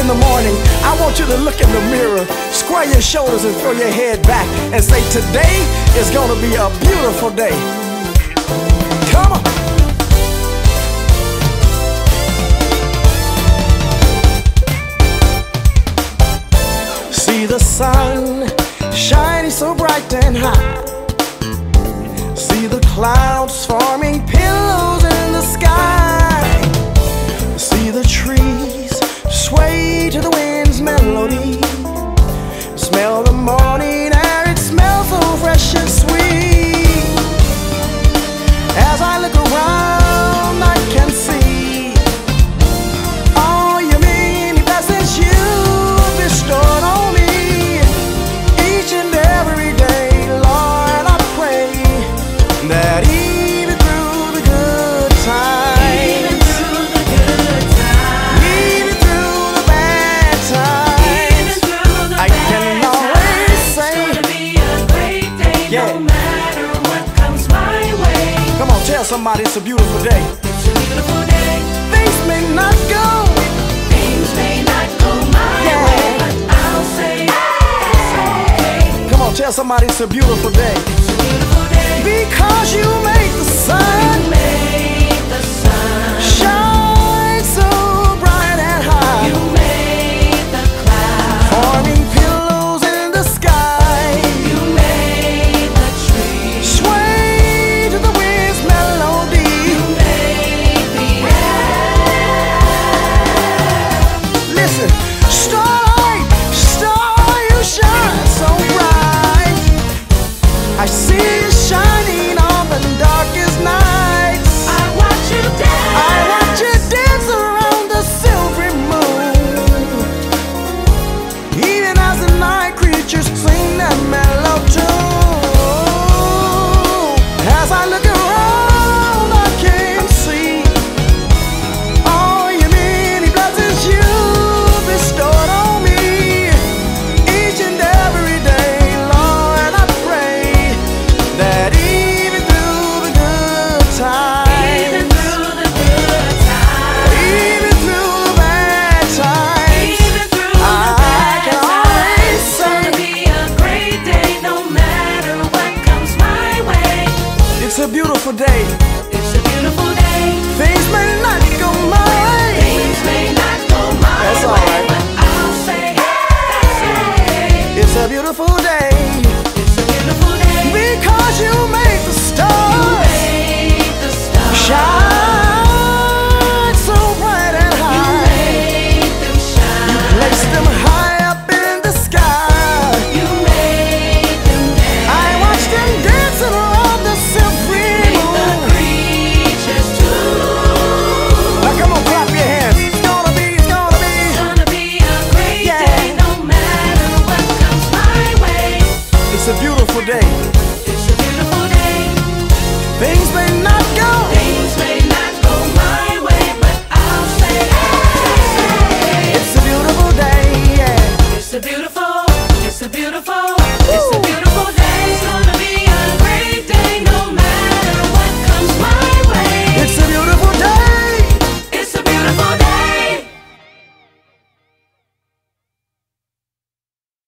in the morning, I want you to look in the mirror, square your shoulders, and throw your head back and say, Today is gonna be a beautiful day. Come on. See the sun shining so bright and high. See the clouds forming As I look tell somebody it's a beautiful day. It's a beautiful day. Things may not go Things may not go my Yeah. way, but I'll say it's okay. Come on, tell somebody it's a beautiful day. It's a beautiful day. Because you Listen, that even through the good times. Even through the good times. Even through the bad times, Even through the I bad can times. always It's gonna be a great day no matter what comes my way. it's a beautiful day. It's a beautiful day. It's a beautiful day. Things may